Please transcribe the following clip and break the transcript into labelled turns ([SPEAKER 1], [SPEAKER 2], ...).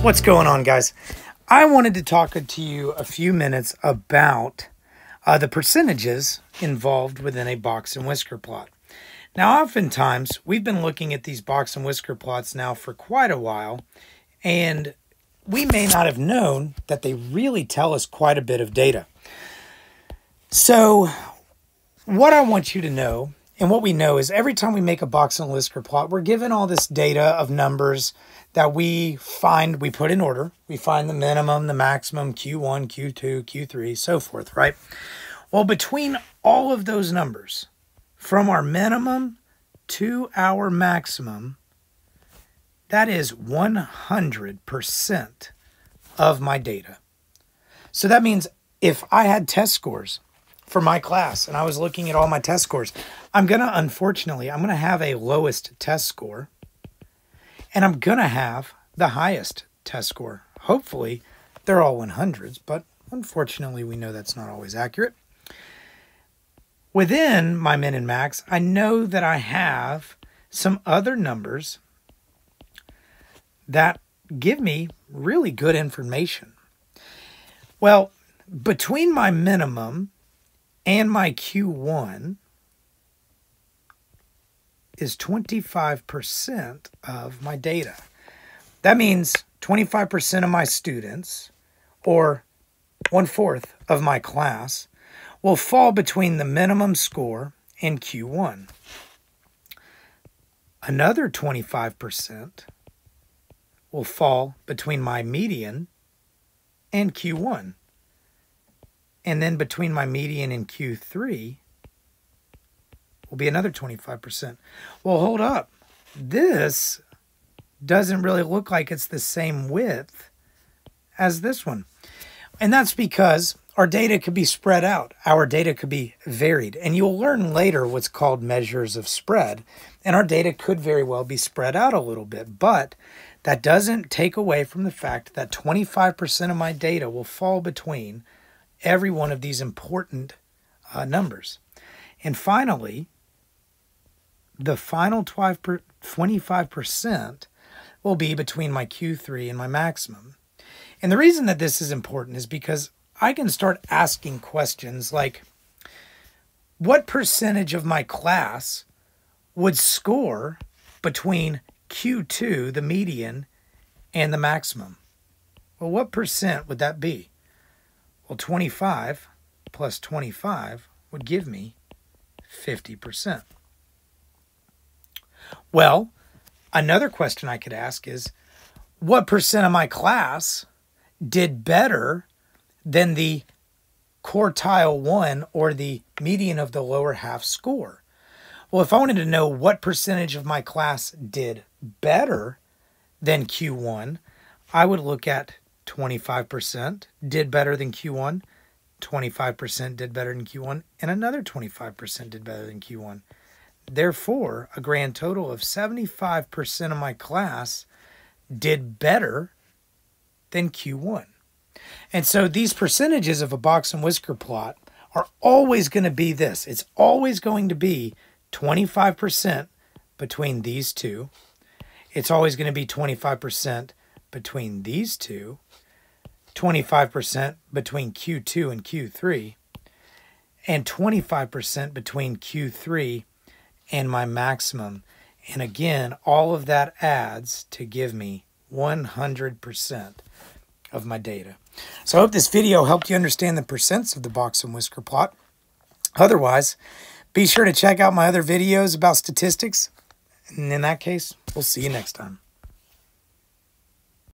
[SPEAKER 1] What's going on, guys? I wanted to talk to you a few minutes about uh, the percentages involved within a box and whisker plot. Now, oftentimes, we've been looking at these box and whisker plots now for quite a while, and we may not have known that they really tell us quite a bit of data. So, what I want you to know, and what we know is every time we make a box and whisker plot, we're given all this data of numbers that we find, we put in order. We find the minimum, the maximum, Q1, Q2, Q3, so forth, right? Well, between all of those numbers, from our minimum to our maximum, that is 100% of my data. So that means if I had test scores for my class and I was looking at all my test scores, I'm going to, unfortunately, I'm going to have a lowest test score and I'm going to have the highest test score. Hopefully, they're all 100s, but unfortunately, we know that's not always accurate. Within my min and max, I know that I have some other numbers that give me really good information. Well, between my minimum and my Q1 is 25% of my data. That means 25% of my students, or one fourth of my class, will fall between the minimum score and Q1. Another 25% will fall between my median and Q1. And then between my median and Q3 will be another 25%. Well, hold up. This doesn't really look like it's the same width as this one. And that's because our data could be spread out. Our data could be varied. And you'll learn later what's called measures of spread. And our data could very well be spread out a little bit. But that doesn't take away from the fact that 25% of my data will fall between every one of these important uh, numbers. And finally, the final 25% will be between my Q3 and my maximum. And the reason that this is important is because I can start asking questions like what percentage of my class would score between Q2, the median, and the maximum? Well, what percent would that be? Well, 25 plus 25 would give me 50%. Well, another question I could ask is what percent of my class did better than the quartile one or the median of the lower half score. Well, if I wanted to know what percentage of my class did better than Q1, I would look at 25% did better than Q1, 25% did better than Q1, and another 25% did better than Q1. Therefore, a grand total of 75% of my class did better than Q1. And so these percentages of a box and whisker plot are always going to be this. It's always going to be 25% between these two. It's always going to be 25% between these two, 25% between Q2 and Q3, and 25% between Q3 and my maximum. And again, all of that adds to give me 100% of my data. So I hope this video helped you understand the percents of the box and whisker plot. Otherwise, be sure to check out my other videos about statistics. And in that case, we'll see you next time.